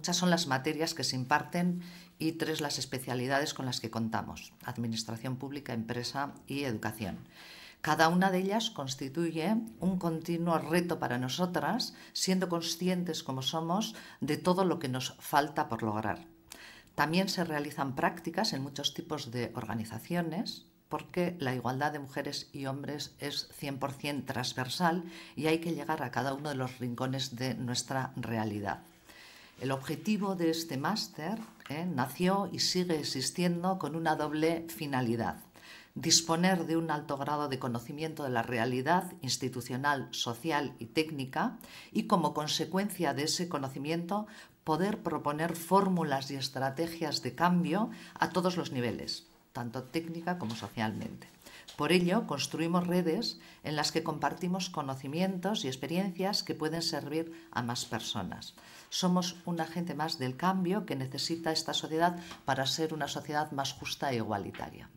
Muchas son las materias que se imparten y tres las especialidades con las que contamos, Administración Pública, Empresa y Educación. Cada una de ellas constituye un continuo reto para nosotras, siendo conscientes como somos de todo lo que nos falta por lograr. También se realizan prácticas en muchos tipos de organizaciones, porque la igualdad de mujeres y hombres es 100% transversal y hay que llegar a cada uno de los rincones de nuestra realidad. El objetivo de este máster eh, nació y sigue existiendo con una doble finalidad. Disponer de un alto grado de conocimiento de la realidad institucional, social y técnica y como consecuencia de ese conocimiento poder proponer fórmulas y estrategias de cambio a todos los niveles, tanto técnica como socialmente. Por ello, construimos redes en las que compartimos conocimientos y experiencias que pueden servir a más personas. Somos un agente más del cambio que necesita esta sociedad para ser una sociedad más justa e igualitaria.